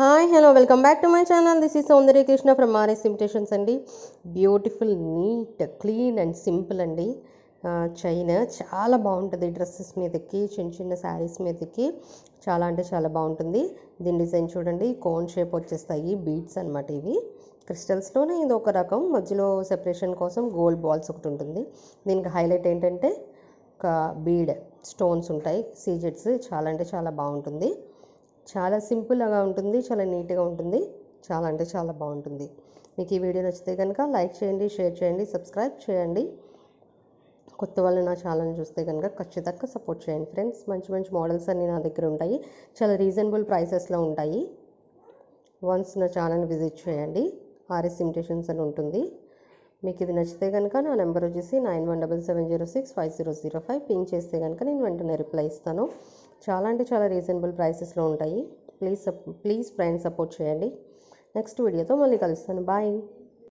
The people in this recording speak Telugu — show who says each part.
Speaker 1: Hi hello welcome back to my channel this ఈ Soundarya Krishna from RS imitations అండి. Beautiful neat clean and simple అండి. చైన్ చాలా బాగుంటుంది డ్రెస్సెస్ మీదకి చిన్న చిన్న శారీస్ మీదకి. చాలా అంటే చాలా బాగుంటుంది. దీని డిజైన్ చూడండి కోన్ షేప్ వచ్చేస్తాయి బీడ్స్ అనమాట ఇవి. క్రిస్టల్స్లోనే ఇది ఒక రకం మధ్యలో సెపరేషన్ కోసం గోల్డ్ బాల్స్ ఒకటి ఉంటుంది. దీనికి హైలైట్ ఏంటంటే ఒక బీడ్ స్టోన్స్ ఉంటాయి సీజెట్స్ చాలా అంటే చాలా బాగుంటుంది. చాలా సింపుల్గా ఉంటుంది చాలా నీట్గా ఉంటుంది చాలా అంటే చాలా బాగుంటుంది. మీకు ఈ వీడియో నచ్చితే కనుక లైక్ చేయండి షేర్ చేయండి సబ్స్క్రైబ్ చేయండి. కొత్త వాళ్ళు నా ఛానల్ చూస్తే కనుక ఖచ్చితంగా సపోర్ట్ చేయండి ఫ్రెండ్స్. మంచి మంచి మోడల్స్ అన్నీ నా దగ్గర ఉంటాయి చాలా రీజనబుల్ ప్రైసెస్లో ఉంటాయి. వన్స్ నా ఛానల్ విజిట్ చేయండి ఆర్ఎస్ ఇమిటేషన్స్ అని ఉంటుంది. మీకు ఇది నచ్చితే కనుక నా నెంబర్ వచ్చేసి nine one double seven zero six five zero zero five ping చేస్తే కనుక నేను వెంటనే రిప్లై ఇస్తాను. చాలా అంటే చాలా రీజనబుల్ ప్రైసెస్లో ఉంటాయి. ప్లీజ్ ప్లీజ్ ఫ్రెండ్స్ సపోర్ట్ చేయండి. నెక్స్ట్ వీడియోతో మళ్ళీ కలుస్తాను. బాయ్